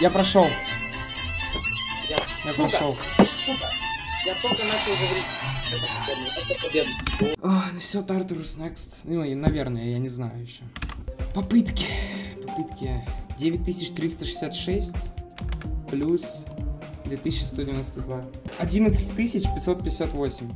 Я прошел. Я, Я сука, прошел. сука, я только начал говорить. Ох, ну все, Тартарус Next. Ну, наверное, я не знаю еще. Попытки. Попытки. 9366 плюс 2192. 11558.